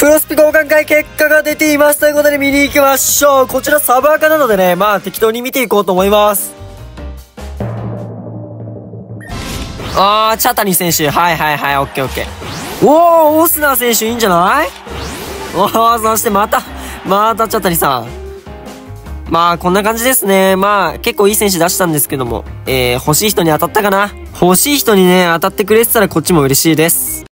プロスピ交換会結果が出ています。ということで見に行きましょう。こちらサブアカなのでね、まあ適当に見ていこうと思います。あー、チャタニ選手。はいはいはい、オッケーオッケー。おー、オスナー選手いいんじゃない？おー、そしてまた、またチャタニさん。まあ、こんな感じですね。まあ、結構いい選手出したんですけども、えー、欲しい人に当たったかな？欲しい人にね、当たってくれてたらこっちも嬉しいです。